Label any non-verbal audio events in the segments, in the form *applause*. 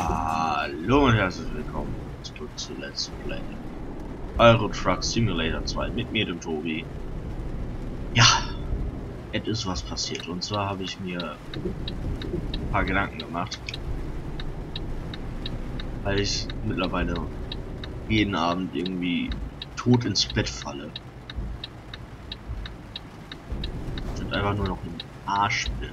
Hallo und herzlich willkommen zurück zu Let's Play Euro Truck Simulator 2 mit mir, dem Tobi. Ja, es ist was passiert und zwar habe ich mir ein paar Gedanken gemacht, weil ich mittlerweile jeden Abend irgendwie tot ins Bett falle und einfach nur noch ein Arsch bin.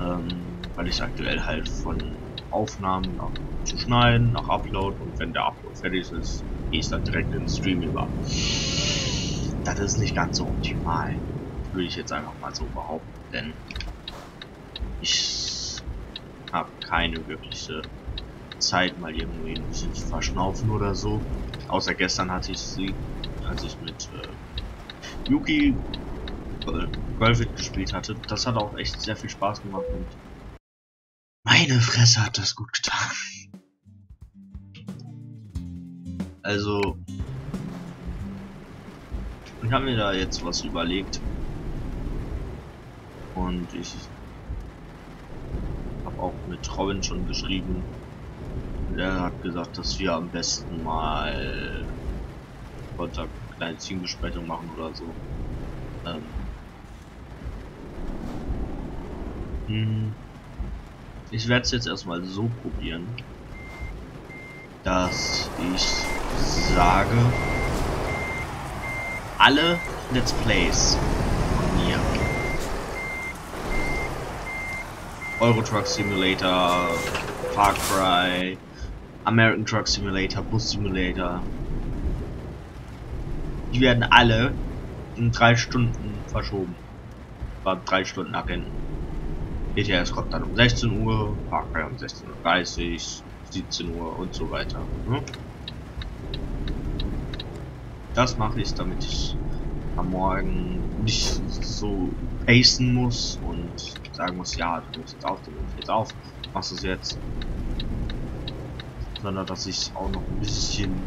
Ähm, weil ich aktuell halt von Aufnahmen nach, zu schneiden, nach Upload und wenn der Upload fertig ist, gehe ich dann direkt in den Stream über. Das ist nicht ganz so optimal, würde ich jetzt einfach mal so behaupten, denn ich habe keine wirkliche Zeit mal irgendwie ein bisschen zu verschnaufen oder so. Außer gestern hatte ich sie, als ich mit äh, Yuki äh, Golfit gespielt hatte. Das hat auch echt sehr viel Spaß gemacht und meine Fresse hat das gut getan. Also, ich habe mir da jetzt was überlegt. Und ich habe auch mit Robin schon geschrieben. Und er hat gesagt, dass wir am besten mal Sonntag eine kleine Teambesprechung machen oder so. Ähm. Hm. Ich werde es jetzt erstmal so probieren, dass ich sage, alle Let's Plays von mir, Euro Truck Simulator, Far Cry, American Truck Simulator, Bus Simulator, die werden alle in drei Stunden verschoben. War drei Stunden Agenten. ETS kommt dann um 16 Uhr, Parkway um 16.30 Uhr, 17 Uhr und so weiter. Ne? Das mache ich, damit ich am Morgen nicht so pacen muss und sagen muss, ja, du musst jetzt auf, du musst jetzt auf, machst es jetzt. Sondern dass ich auch noch ein bisschen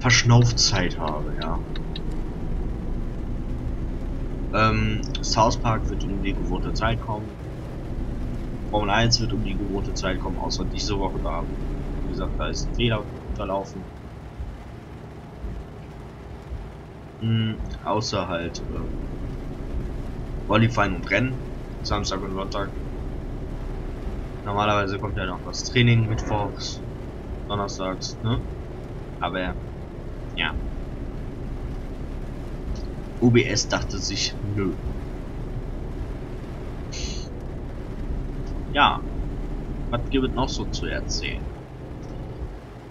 Verschnaufzeit habe, ja. Ähm, South Park wird um die gewohnte Zeit kommen. Formel 1 wird um die gewohnte Zeit kommen, außer diese Woche da. Wie gesagt, da ist ein Fehler unterlaufen. Hm, außer halt äh, Qualifying und Rennen, Samstag und Sonntag. Normalerweise kommt ja noch das Training mittwochs, donnerstags, ne? Aber ja. OBS dachte sich, nö, ja, was gibt es noch so zu erzählen?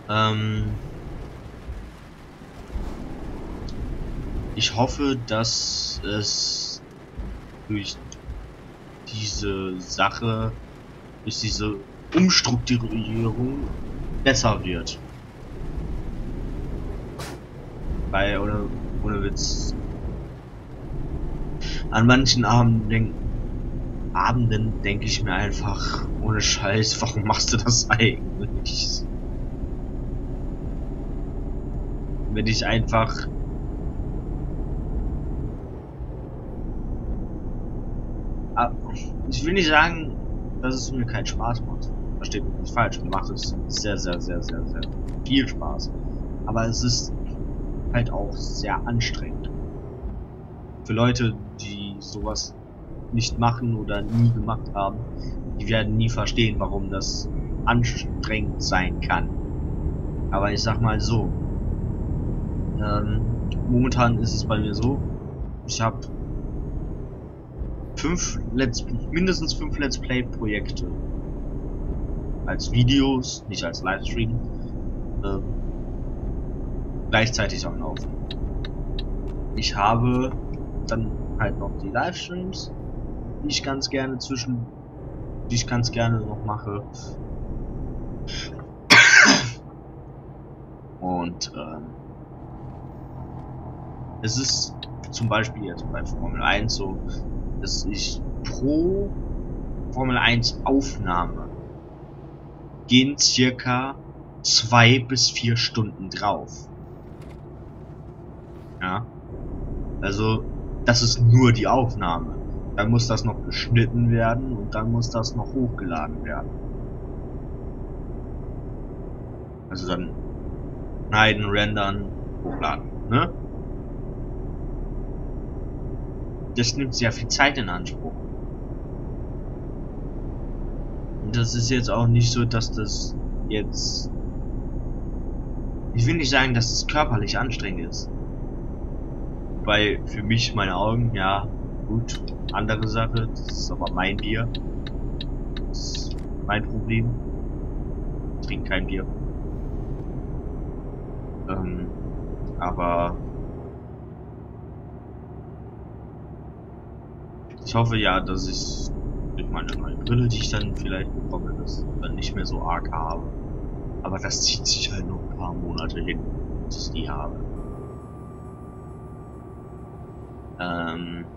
Ähm ich hoffe, dass es durch diese Sache, durch diese Umstrukturierung besser wird. Weil, ohne, ohne Witz, an manchen Abenden denken Abenden denke ich mir einfach, ohne Scheiß, warum machst du das *laughs* eigentlich? Wenn ich einfach ah, ich will nicht sagen, dass es mir keinen Spaß macht. Versteht mich nicht falsch. Mir macht es sehr, sehr, sehr, sehr, sehr viel Spaß. Aber es ist halt auch sehr anstrengend. Für Leute, die sowas nicht machen oder nie gemacht haben, die werden nie verstehen, warum das anstrengend sein kann. Aber ich sag mal so, ähm, momentan ist es bei mir so, ich habe fünf Let's, mindestens fünf Let's Play Projekte als Videos, nicht als Livestream, äh, gleichzeitig am Laufen. Ich habe dann halt noch die Livestreams die ich ganz gerne zwischen, die ich ganz gerne noch mache. Und ähm, es ist zum Beispiel jetzt bei Formel 1 so, dass ich pro Formel 1 Aufnahme gehen circa zwei bis vier Stunden drauf. Ja. Also, das ist nur die Aufnahme. Dann muss das noch geschnitten werden und dann muss das noch hochgeladen werden. Also dann schneiden, rendern, hochladen, ne? Das nimmt sehr viel Zeit in Anspruch. Und das ist jetzt auch nicht so, dass das jetzt... Ich will nicht sagen, dass es körperlich anstrengend ist. Weil für mich, meine Augen, ja, gut, andere Sache, das ist aber mein Bier. Das ist mein Problem. Ich trinke kein Bier. Ähm, aber ich hoffe ja, dass ich durch meine neue Brille, die ich dann vielleicht bekomme, das dann nicht mehr so arg habe. Aber das zieht sich halt noch ein paar Monate hin, bis ich die habe. Ähm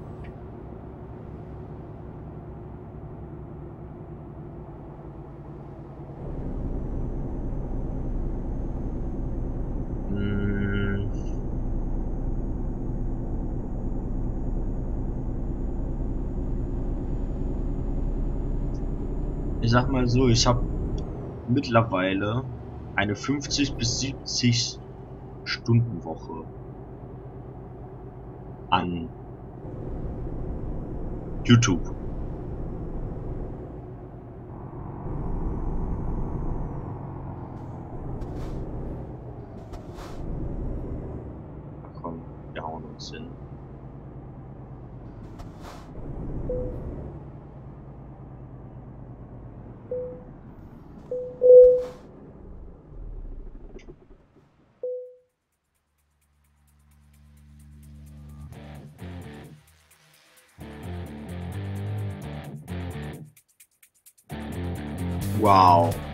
sag mal so, ich habe mittlerweile eine 50 bis 70 Stunden Woche an YouTube. Wow. Hätte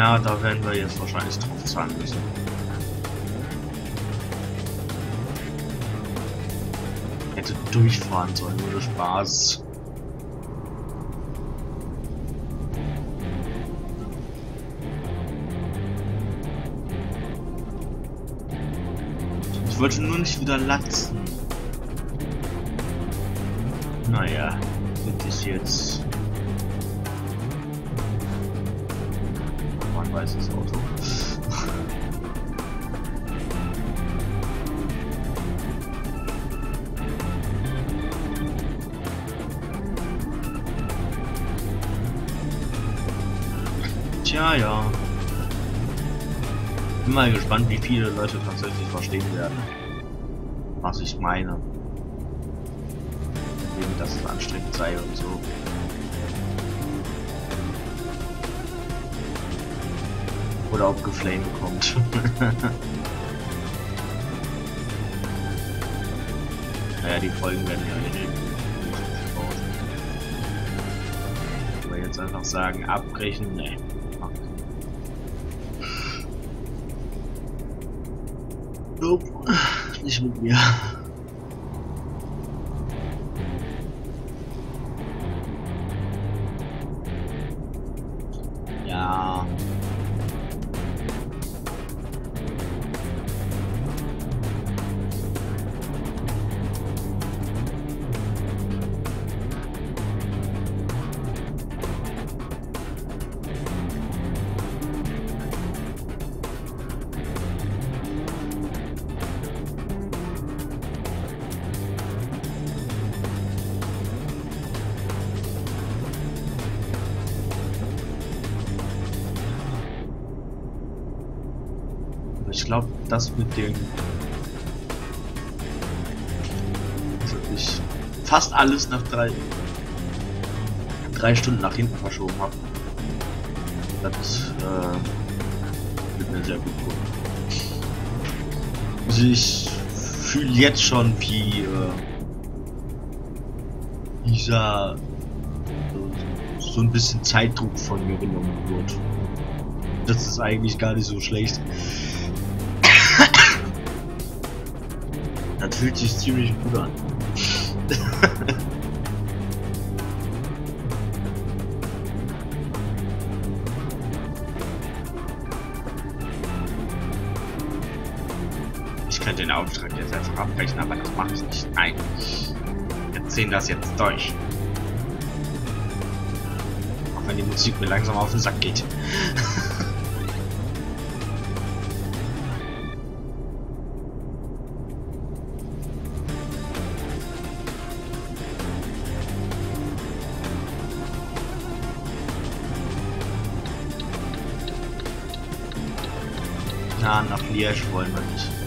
Ja, da werden wir jetzt wahrscheinlich drauf zahlen müssen. Hätte durchfahren sollen, ohne Spaß. Ich wollte nur nicht wieder latzen. Naja, wirklich jetzt. Weißes Auto. Tja, ja. Bin mal gespannt, wie viele Leute tatsächlich verstehen werden, was ich meine. Wegen, dass es anstrengend sei und so. Oder ob Geflame kommt. *laughs* naja, die Folgen werden ja nicht Aber jetzt einfach sagen, abbrechen, ne. Nope, nicht mit mir. Glaube, das mit dem also ich fast alles nach drei drei Stunden nach hinten verschoben habe. Das äh, wird mir sehr gut tun. Also ich fühle jetzt schon, wie äh, dieser so ein bisschen Zeitdruck von mir genommen wird. Das ist eigentlich gar nicht so schlecht. Fühlt sich ziemlich gut an. ich könnte den Auftrag jetzt einfach abbrechen, aber das mache ich nicht. Nein. Wir ziehen das jetzt durch. Auch wenn die Musik mir langsam auf den Sack geht. *laughs* Na, nach Liège wollen wir nicht.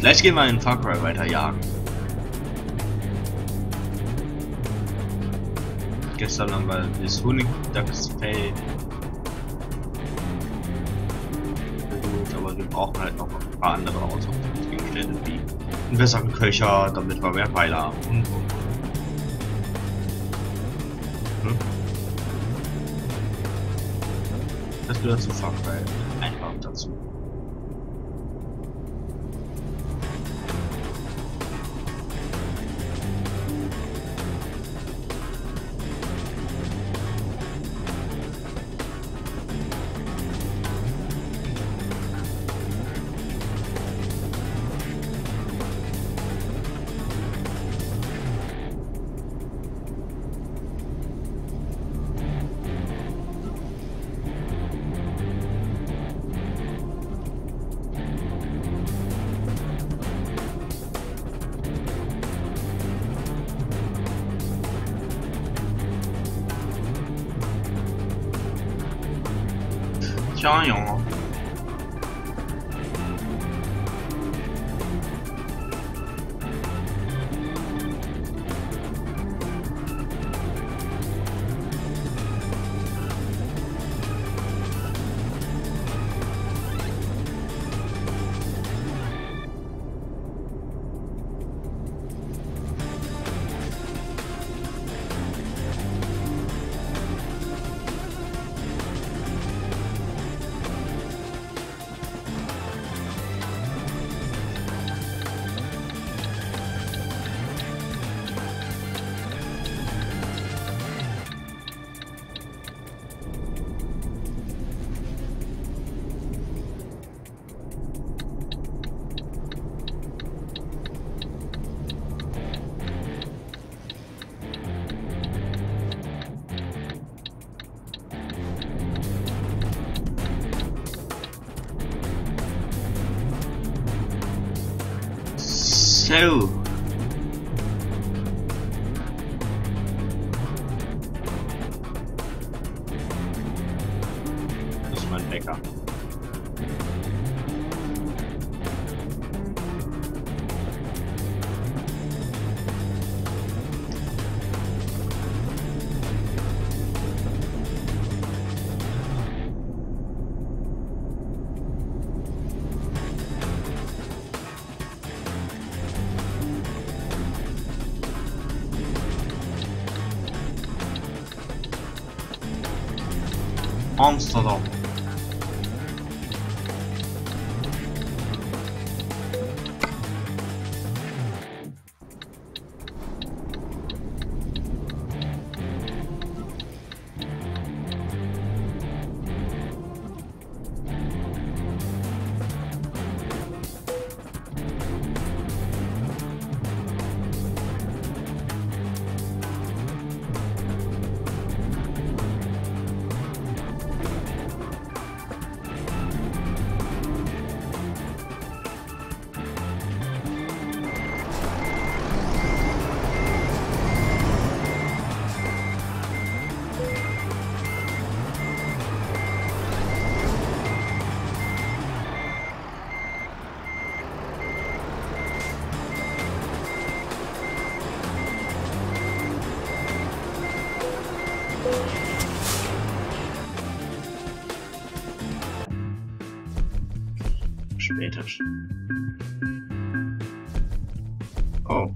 Gleich gehen wir in Far Cry weiter jagen. Gestern haben wir das Honigdachsfell geholt, aber wir brauchen halt noch ein paar andere Ausrüstungsgegenstände wie einen besseren Köcher, damit wir mehr Pfeile haben und und. Hm? Das gehört zu Far Cry einfach dazu. 相拥有吗？！So. Das ist mein Bäcker. Он Амстердам. Später. Oh.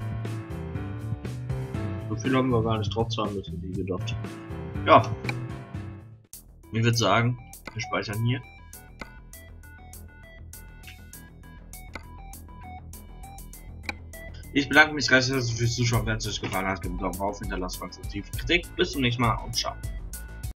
So viel haben wir gar nicht drauf zahlen müssen, wie gedacht. Ja. Ich würde sagen, wir speichern hier. Ich bedanke mich recht herzlich fürs Zuschauen. Wenn es euch gefallen hat, gebt einen Daumen rauf, hinterlasst konstruktive Kritik. Bis zum nächsten Mal und ciao.